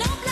no